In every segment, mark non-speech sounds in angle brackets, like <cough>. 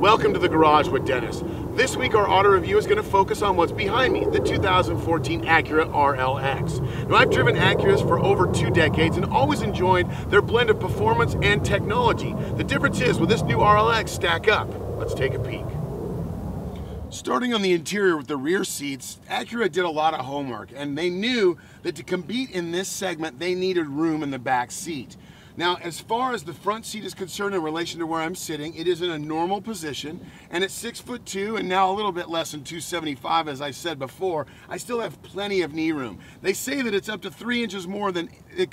Welcome to the Garage with Dennis. This week our auto review is going to focus on what's behind me, the 2014 Acura RLX. Now I've driven Acuras for over two decades and always enjoyed their blend of performance and technology. The difference is with this new RLX stack up. Let's take a peek. Starting on the interior with the rear seats, Acura did a lot of homework and they knew that to compete in this segment they needed room in the back seat. Now, as far as the front seat is concerned in relation to where I'm sitting, it is in a normal position, and at six foot two and now a little bit less than 275, as I said before, I still have plenty of knee room. They say that it's up to three inches more than eh,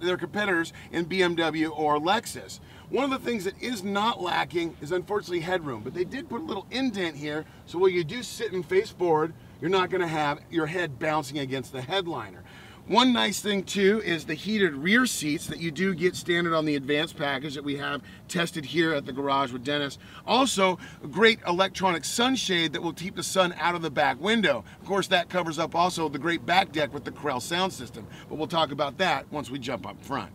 their competitors in BMW or Lexus. One of the things that is not lacking is unfortunately headroom, but they did put a little indent here, so when you do sit and face forward, you're not gonna have your head bouncing against the headliner. One nice thing too is the heated rear seats that you do get standard on the advanced package that we have tested here at the garage with Dennis. Also, a great electronic sunshade that will keep the sun out of the back window. Of course, that covers up also the great back deck with the Krell sound system, but we'll talk about that once we jump up front.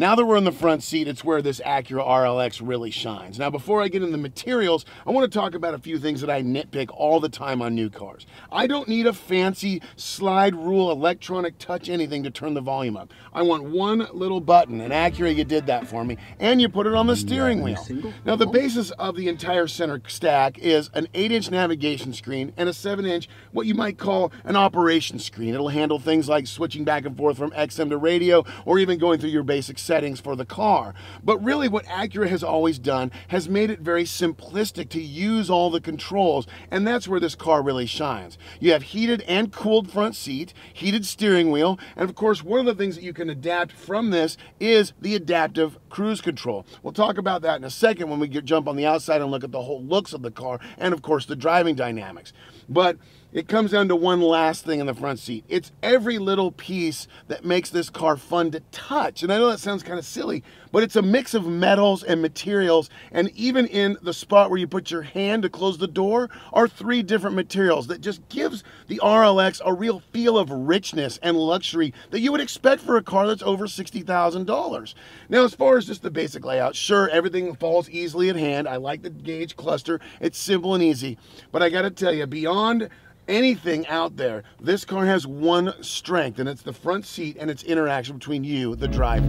Now that we're in the front seat, it's where this Acura RLX really shines. Now, before I get into the materials, I want to talk about a few things that I nitpick all the time on new cars. I don't need a fancy slide rule electronic touch anything to turn the volume up. I want one little button, and Acura, you did that for me, and you put it on the steering wheel. Now, the basis of the entire center stack is an 8-inch navigation screen and a 7-inch, what you might call an operation screen. It'll handle things like switching back and forth from XM to radio, or even going through your basic settings for the car. But really what Acura has always done has made it very simplistic to use all the controls, and that's where this car really shines. You have heated and cooled front seat, heated steering wheel, and of course one of the things that you can adapt from this is the adaptive cruise control. We'll talk about that in a second when we get, jump on the outside and look at the whole looks of the car and of course the driving dynamics. But it comes down to one last thing in the front seat. It's every little piece that makes this car fun to touch. And I know that sounds kind of silly, but it's a mix of metals and materials. And even in the spot where you put your hand to close the door are three different materials that just gives the RLX a real feel of richness and luxury that you would expect for a car that's over $60,000. Now, as far as just the basic layout, sure, everything falls easily at hand. I like the gauge cluster. It's simple and easy. But I got to tell you, beyond anything out there, this car has one strength, and it's the front seat and its interaction between you, the driver.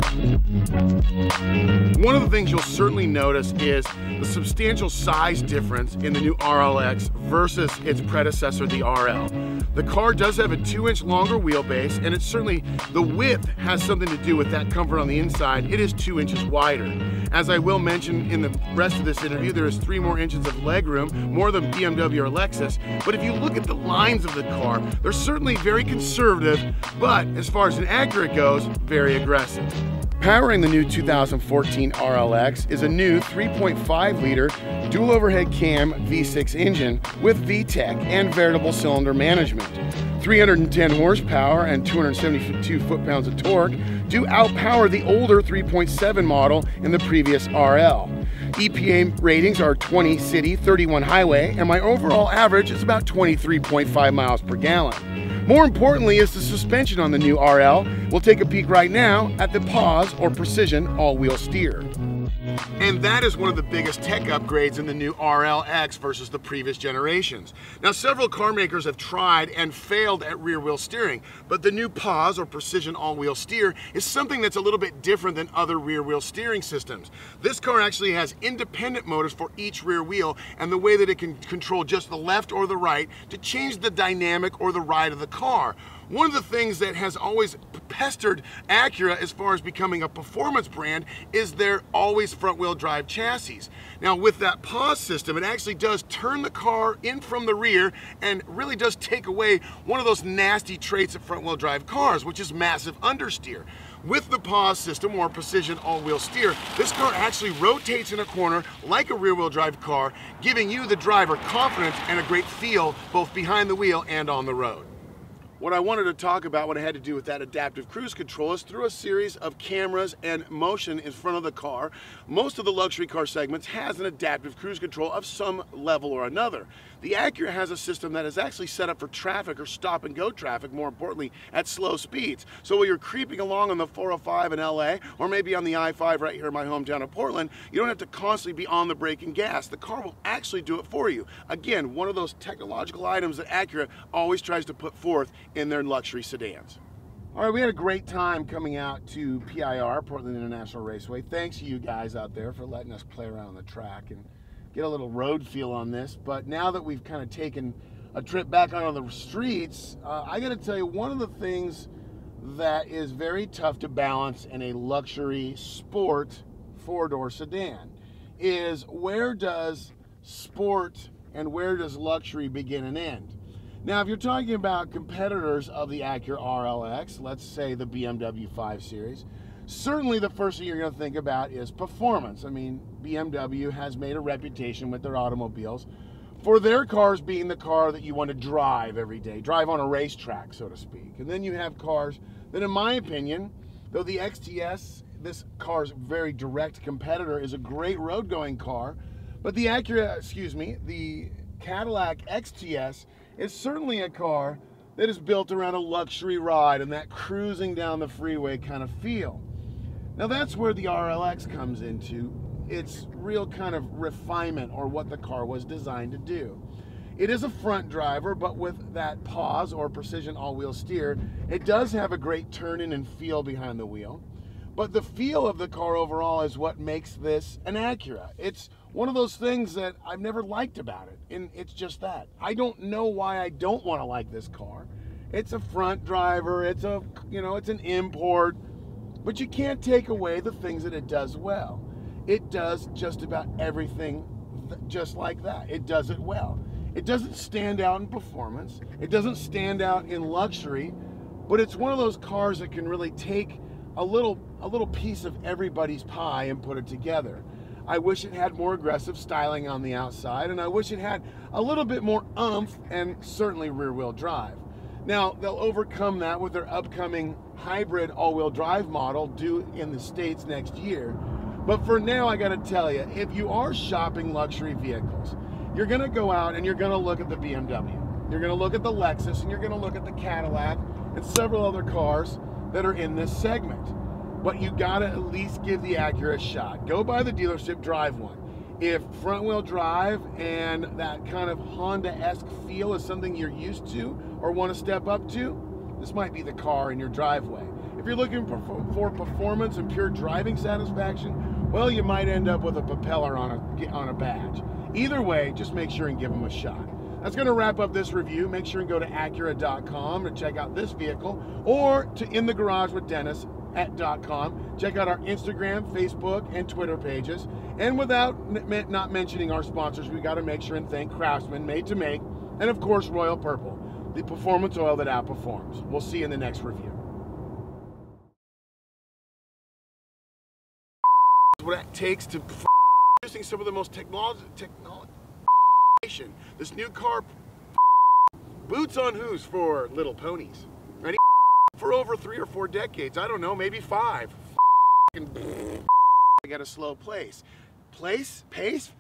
One of the things you'll certainly notice is the substantial size difference in the new RLX versus its predecessor, the RL. The car does have a two inch longer wheelbase, and it's certainly, the width has something to do with that comfort on the inside. It is two inches wider. As I will mention in the rest of this interview, there is three more inches of legroom, more than BMW or Lexus. But if you look at the lines of the car, they're certainly very conservative, but as far as an Acura goes, very aggressive. Powering the new 2014 RLX is a new 3.5 liter dual overhead cam V6 engine with VTEC and variable cylinder management. 310 horsepower and 272 foot-pounds of torque do outpower the older 3.7 model in the previous RL. EPA ratings are 20 city, 31 highway, and my overall average is about 23.5 miles per gallon. More importantly is the suspension on the new RL. We'll take a peek right now at the P-AWS or Precision all-wheel steer. And that is one of the biggest tech upgrades in the new RLX versus the previous generations. Now, several car makers have tried and failed at rear wheel steering, but the new P-AWS or Precision all wheel steer is something that's a little bit different than other rear wheel steering systems. This car actually has independent motors for each rear wheel and the way that it can control just the left or the right to change the dynamic or the ride of the car. One of the things that has always pestered Acura as far as becoming a performance brand is their always front wheel drive chassis. Now with that P-AWS system, it actually does turn the car in from the rear and really does take away one of those nasty traits of front wheel drive cars, which is massive understeer. With the P-AWS system or precision all-wheel steer, this car actually rotates in a corner like a rear-wheel drive car, giving you, the driver, confidence and a great feel both behind the wheel and on the road. What I wanted to talk about, what I had to do with that adaptive cruise control, is through a series of cameras and motion in front of the car. Most of the luxury car segments has an adaptive cruise control of some level or another. The Acura has a system that is actually set up for traffic or stop and go traffic, more importantly, at slow speeds. So while you're creeping along on the 405 in LA, or maybe on the I-5 right here in my hometown of Portland, you don't have to constantly be on the brake and gas. The car will actually do it for you. Again, one of those technological items that Acura always tries to put forth in their luxury sedans. All right, we had a great time coming out to PIR, Portland International Raceway. Thanks to you guys out there for letting us play around the track and get a little road feel on this. But now that we've kind of taken a trip back out on the streets, uh, I got to tell you, one of the things that is very tough to balance in a luxury sport four-door sedan is where does sport and where does luxury begin and end? Now, if you're talking about competitors of the Acura RLX, let's say the BMW 5 Series, certainly the first thing you're going to think about is performance. I mean, BMW has made a reputation with their automobiles for their cars being the car that you want to drive every day, drive on a racetrack, so to speak. And then you have cars that, in my opinion, though the XTS, this car's very direct competitor, is a great road going car, but the Acura, excuse me, the Cadillac XTS is certainly a car that is built around a luxury ride and that cruising down the freeway kind of feel. Now that's where the RLX comes into its real kind of refinement or what the car was designed to do. It is a front driver, but with that P-AWS or precision all-wheel steer, it does have a great turn-in and feel behind the wheel. But the feel of the car overall is what makes this an Acura. It's one of those things that I've never liked about it, and it's just that. I don't know why I don't want to like this car. It's a front driver, it's a, you know, it's an import, but you can't take away the things that it does well. It does just about everything just like that. It does it well. It doesn't stand out in performance. It doesn't stand out in luxury, but it's one of those cars that can really take a little a little piece of everybody's pie and put it together. I wish it had more aggressive styling on the outside, and I wish it had a little bit more umph and certainly rear wheel drive. Now, they'll overcome that with their upcoming hybrid all wheel drive model due in the States next year. But for now, I gotta tell you, if you are shopping luxury vehicles, you're gonna go out and you're gonna look at the BMW. You're gonna look at the Lexus and you're gonna look at the Cadillac and several other cars that are in this segment but you gotta at least give the Acura a shot. Go by the dealership, drive one. If front wheel drive and that kind of Honda-esque feel is something you're used to or want to step up to, this might be the car in your driveway. If you're looking for performance and pure driving satisfaction, well, you might end up with a propeller on a, on a badge. Either way, just make sure and give them a shot. That's going to wrap up this review. Make sure and go to Acura.com to check out this vehicle or to In the Garage with Dennis at .com. Check out our Instagram, Facebook, and Twitter pages. And without not mentioning our sponsors, we got to make sure and thank Craftsman, Made to Make, and of course Royal Purple, the performance oil that outperforms. We'll see you in the next review. What it takes to using some of the most technology, technology. This new car, <laughs> boots on who's for little ponies Ready? <laughs> for over three or four decades. I don't know, maybe five. <laughs> I got a slow place. Place? Pace?